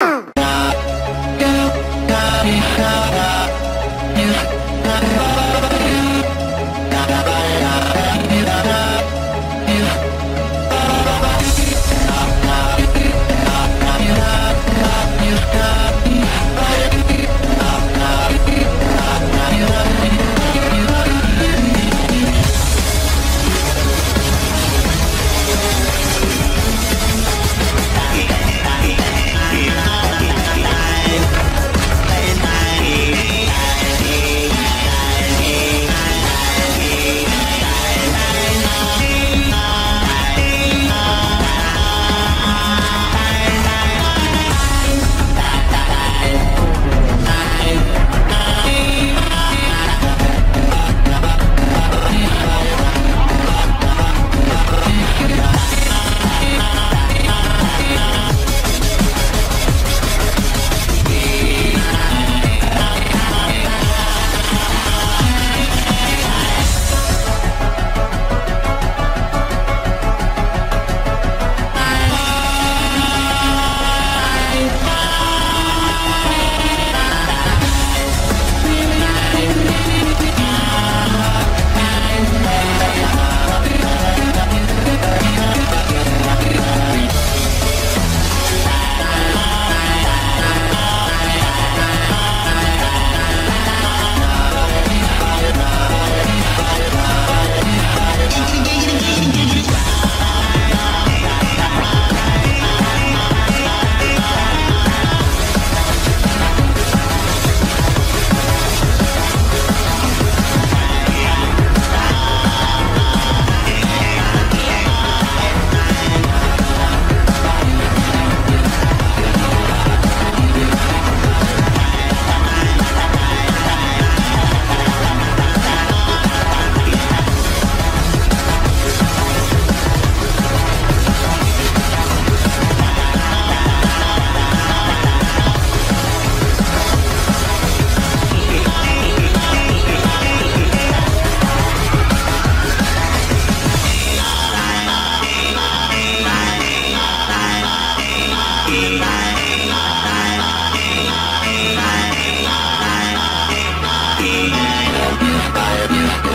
Got me, got. you, I you,